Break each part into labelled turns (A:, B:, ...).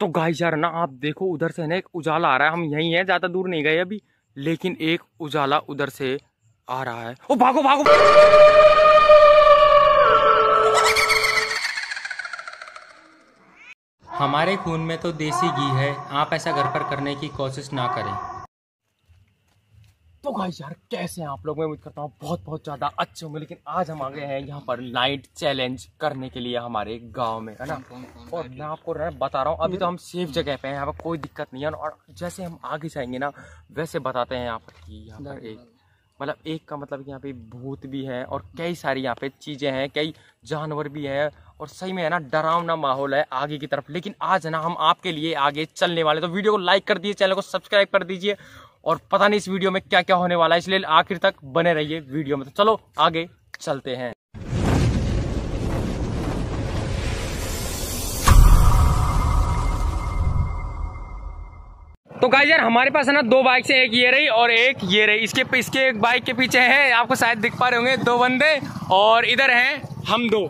A: तो गाइस यार ना, आप देखो, उधर से ना एक उजाला आ रहा है। हम यहीं हैं, ज़्यादा दूर नहीं गए अभी, लेकिन एक उजाला उधर से आ रहा है। ओ, भागो भागो। हमारे खून में तो देसी घी है, आप ऐसा घर पर करने की कोशिश ना करें। तो भाई यार कैसे हैं आप लोग? मैं उम्मीद करता हूँ बहुत बहुत ज़्यादा अच्छे होंगे। लेकिन आज हम आ गए हैं यहाँ पर नाइट चैलेंज करने के लिए हमारे गाँव में है ना? और मैं आपको बता रहा हूँ अभी तो हम सेफ़ जगह पे हैं यहाँ पर कोई दिक्कत नहीं है। और जैसे हम आगे जाएँगे ना वैसे बताते हैं यहाँ पर कि यहाँ पर एक मतलब एक का मतलब यहाँ पे भूत भी है और कई सारी यहाँ पे चीज़ें हैं, कई जानवर भी हैं और सही में है ना, डरावना माहौल है आगे की तरफ़। लेकिन आज ना, हम आपके लिए आगे चलने वाले तो वीडियो को लाइक कर दीजिए, चैनल को सब्सक्राइब कर दीजिए और पता नहीं इस वीडियो में क्या क्या होने वाला है, इसलिए आखिर तक बने रहिए वीडियो में। तो चलो, आगे चलते हैं। तो गाइस यार, हमारे पास है ना दो बाइक से, एक ये रही और एक ये रही। इसके इसके एक बाइक के पीछे है, आपको शायद दिख पा रहे होंगे, दो बंदे और इधर हैं हम दो।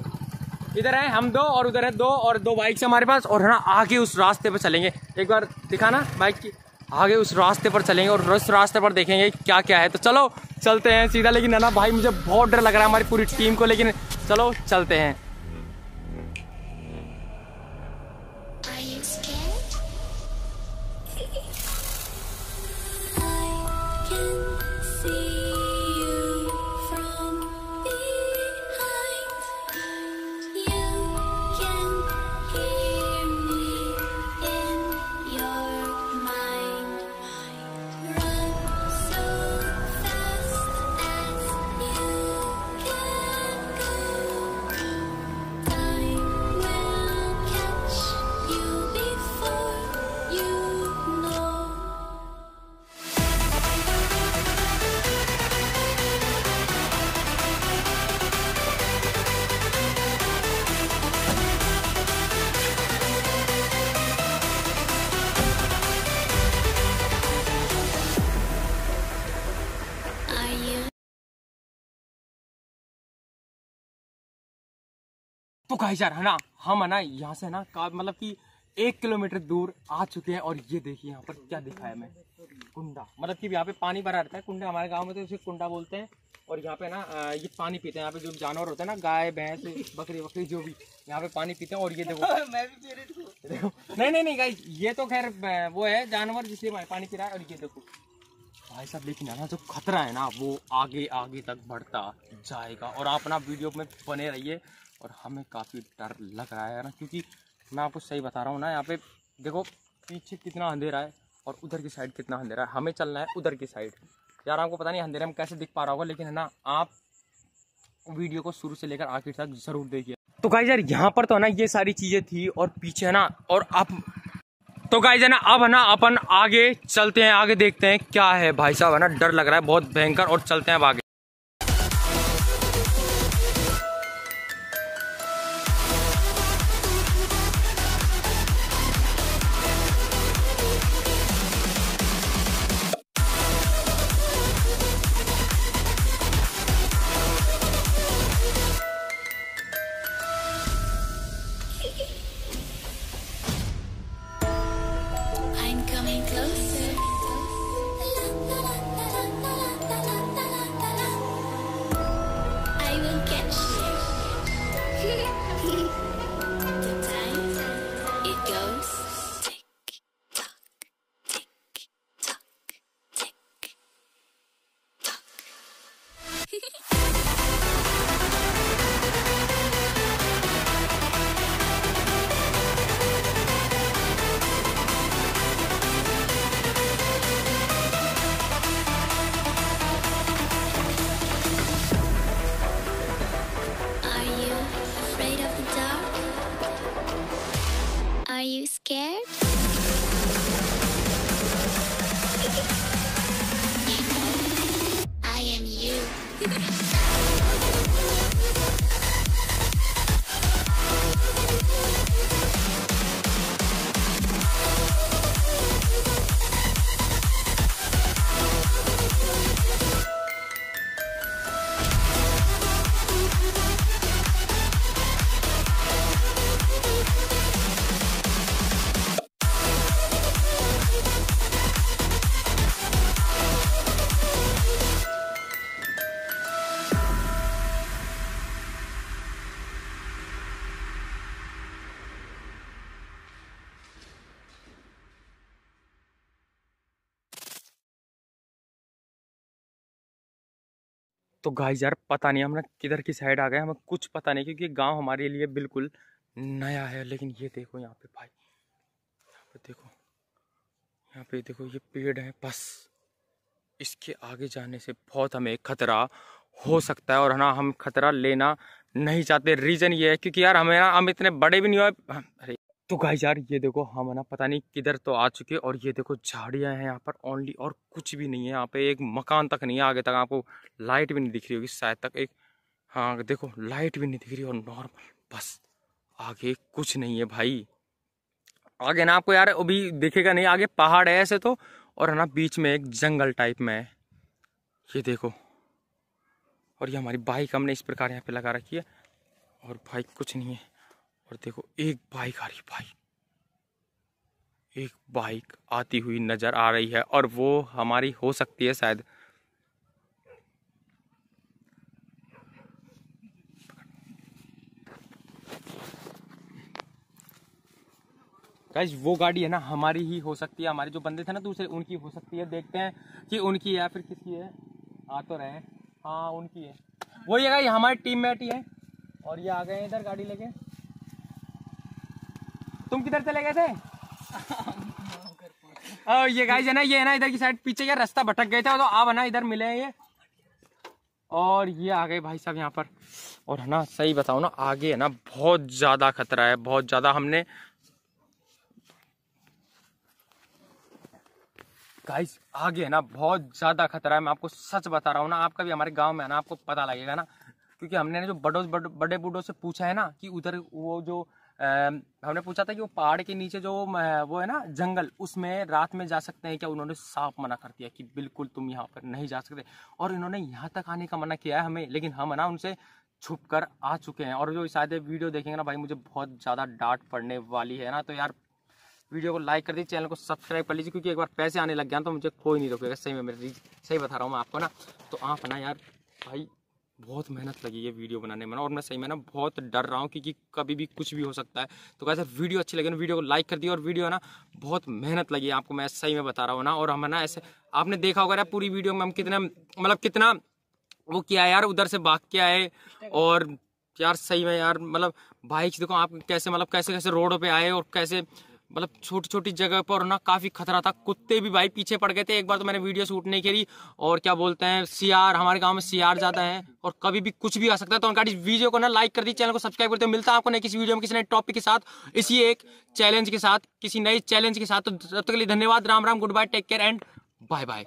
A: इधर है हम दो और उधर है दो और दो बाइक से हमारे पास और है ना आगे उस रास्ते पर चलेंगे। एक बार दिखाना बाइक की। आगे उस रास्ते पर चलेंगे और उस रास्ते पर देखेंगे क्या क्या है। तो चलो, चलते हैं सीधा, लेकिन है ना भाई, मुझे बहुत डर लग रहा है हमारी पूरी टीम को, लेकिन चलो, चलते हैं। तो कहा यार है? ना हम है ना यहाँ से ना का मतलब कि एक किलोमीटर दूर आ चुके हैं और ये देखिए यहाँ पर क्या दिखा। है मैं कुंडा मतलब कि यहाँ पे पानी भरा रहता है, कुंडा हमारे गाँव में तो इसे कुंडा बोलते हैं। और यहाँ पे ना ये पानी पीते हैं यहाँ पे जो जानवर होते हैं ना गाय भैंस बकरी बकरी जो भी यहाँ पे पानी पीते हैं और ये देखो। मैं भी देखो नहीं नहीं नहीं, गाइस, ये तो खैर वो है जानवर जिसलिए पानी पी रहा है और ये देखो। भाई साहब लेकिन है ना जो खतरा है ना, वो आगे आगे तक बढ़ता जाएगा। और आप ना वीडियो में बने रहिए। और हमें काफ़ी डर लग रहा है ना, क्योंकि मैं आपको सही बता रहा हूँ ना, यहाँ पे देखो, पीछे कितना अंधेरा है और उधर की साइड कितना अंधेरा है। हमें चलना है उधर की साइड यार, आपको पता नहीं अंधेरे में कैसे दिख पा रहा होगा, लेकिन है ना, आप वीडियो को शुरू से लेकर आखिर तक ज़रूर देखिए। तो गाइज़ यार, यहाँ पर तो है ना, ये सारी चीज़ें थी और पीछे है ना, और आप तो गाइज़ है ना, अब है ना, अपन आगे चलते हैं, आगे देखते हैं क्या है भाई साहब, है ना, डर लग रहा है, बहुत भयंकर, और चलते हैं अब आगे। Get shit. तो गाइस यार, पता नहीं हम किधर की साइड आ गए हमें कुछ पता नहीं, क्योंकि गाँव हमारे लिए बिल्कुल नया है। लेकिन ये देखो यहाँ पे भाई, यहाँ पे देखो, यहाँ पे देखो ये पेड़ है, बस। इसके आगे जाने से बहुत हमें खतरा हो सकता है और ना हम खतरा लेना नहीं चाहते। रीज़न ये है, क्योंकि यार हमें ना, हम इतने बड़े भी नहीं हुए। अरे तो गाइस यार, ये देखो, हम ना, पता नहीं किधर तो आ चुके और ये देखो झाड़ियाँ हैं यहाँ पर ओनली और कुछ भी नहीं है यहाँ पे। एक मकान तक नहीं है, आगे तक आपको लाइट भी नहीं दिख रही होगी, शायद तक एक हाँ देखो लाइट भी नहीं दिख रही और नॉर्मल बस आगे कुछ नहीं है भाई। आगे ना आपको यार, अभी दिखेगा नहीं, आगे पहाड़ है ऐसे तो और है ना, बीच में एक जंगल टाइप में है। ये देखो, और ये हमारी बाइक हमने इस प्रकार यहाँ पे लगा रखी है, और भाई कुछ नहीं है। और देखो, एक बाइक आ रही भाई। एक बाइक आती हुई नज़र आ रही है और वो हमारी हो सकती है शायद। गाइस वो गाड़ी है ना, हमारी ही हो सकती है। हमारे जो बंदे थे ना दूसरे, उनकी हो सकती है। देखते हैं कि उनकी या फिर किसकी है। आ तो रहे हाँ। उनकी है। वो ये गाइस हमारी टीम मेट ही है। और ये आ गए इधर गाड़ी लेके। तुम किधर चले गए थे? ये गाइस है ना, ये है ना इधर की साइड पीछे ये रास्ता भटक गए थे तो आप है ना, इधर मिले हैं ये। और ये आ गए भाई साहब यहाँ पर। और है ना, सही बताओ ना, आगे है ना, बहुत ज़्यादा खतरा है, बहुत ज़्यादा हमने गाइस आगे है ना, बहुत ज़्यादा खतरा है, मैं आपको सच बता रहा हूँ ना, आपका भी हमारे गाँव में है ना, आपको पता लगेगा ना, क्योंकि हमने ना जो बड़ों बड़े बूढ़ों से पूछा है ना, कि उधर वो जो हमने पूछा था कि वो पहाड़ के नीचे जो वो है ना, जंगल, उसमें रात में जा सकते हैं क्या? उन्होंने साफ़ मना कर दिया कि बिल्कुल तुम यहाँ पर नहीं जा सकते। और इन्होंने यहाँ तक आने का मना किया है हमें, लेकिन हम ना, उनसे छुप कर आ चुके हैं। और जो शायद वीडियो देखेंगे ना भाई, मुझे बहुत ज़्यादा डांट पड़ने वाली है ना तो यार वीडियो को लाइक कर दीजिए, चैनल को सब्सक्राइब कर लीजिए, क्योंकि एक बार पैसे आने लग गया तो मुझे कोई नहीं रोकेगा। सही में मेरे सही बता रहा हूँ मैं आपको ना। तो आप ना यार, भाई बहुत मेहनत लगी है वीडियो बनाने में और मैं सही में ना बहुत डर रहा हूँ क्योंकि कभी भी कुछ भी हो सकता है। तो कैसे वीडियो अच्छी लगी ना, वीडियो को लाइक कर दिया और वीडियो ना बहुत मेहनत लगी है आपको, मैं सही में बता रहा हूँ ना, और हम ना ऐसे, आपने देखा होगा यार पूरी वीडियो में हम कितना मतलब कितना वो किया है यार, उधर से भाग के आए और यार सही में यार मतलब बाइक देखो आप कैसे मतलब कैसे कैसे रोडों पर आए और कैसे मतलब छोटी छोटी जगह पर ना काफ़ी खतरा था। कुत्ते भी भाई पीछे पड़ गए थे। एक बार तो मैंने वीडियो शूट नहीं करी और क्या बोलते हैं, सियार, हमारे गाँव में सियार ज़्यादा है और कभी भी कुछ भी आ सकता है तो इस वीडियो को ना लाइक कर दी चैनल को सब्सक्राइब करते मिलता है आपको नए किसी वीडियो में किसी नए टॉपिक के साथ। इसी एक चैलेंज के साथ, किसी नए चैलेंज के साथ। तो तब तक के लिए धन्यवाद। Ram Ram good bye take care and bye bye